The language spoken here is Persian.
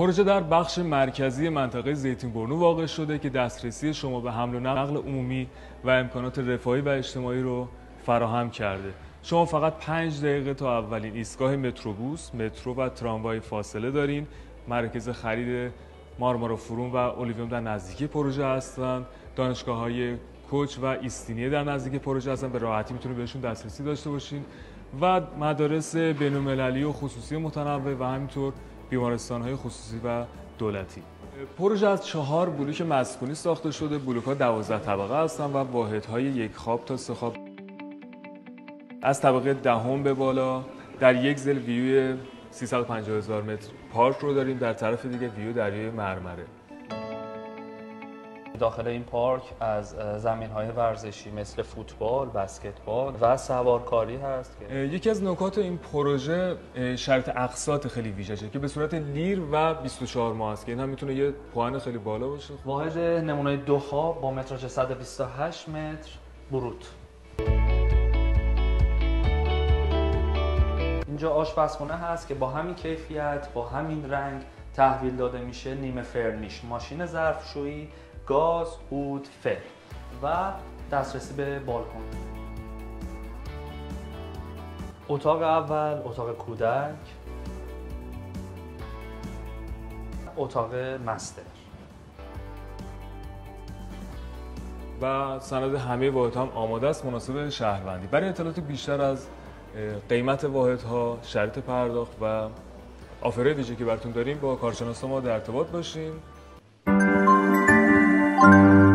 پروژه در بخش مرکزی منطقه زیتون برنو واقع شده که دسترسی شما به حمل و نقل عمومی و امکانات رفاهی و اجتماعی رو فراهم کرده. شما فقط پنج دقیقه تا اولین ایستگاه متروبوس، مترو و تراموای فاصله دارین. مرکز خرید مارمارا فرون و اولیویوم در نزدیکی پروژه هستند. دانشگاه های کوچ و ایستینیه در نزدیک پروژه هستن به راحتی می‌تونید بهشون دسترسی داشته باشین. و مدارس بین‌المللی و خصوصی متنوع و همینطور بیمارستان های خصوصی و دولتی. پروژه از چهار بلوک مسکونی ساخته شده. بلوک ها دوازده طبقه هستن و واحد های یک خواب تا سه خواب. از طبقه دهم به بالا در یک زل ویوی 350 هزار متر پارک رو داریم. در طرف دیگه ویو دریای مرمره. داخل این پارک از زمین های ورزشی مثل فوتبال، بسکتبال و سوارکاری هست که یکی از نکات این پروژه شرط اقساط خیلی ویژشه که به صورت لیر و 24 ماه است که این هم می‌تونه یه پوان خیلی بالا باشه. واحد نمونه دو خواب با متراژ 128 متر بروت. اینجا آشپزخونه هست که با همین کیفیت با همین رنگ تحویل داده میشه نیمه فرنیش. ماشین ظرفشویی گاز هود فر و دسترسی به بالکن. اتاق اول اتاق کودک اتاق مستر. و سند همه واحد هم آماده است مناسب شهروندی. برای اطلاعات بیشتر از قیمت واحد ها شرط پرداخت و آفره ویژه که براتون داریم. با کارشناس ما در ارتباط باشین Thank you.